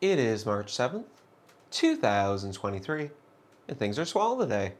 It is March 7th, 2023, and things are swell today.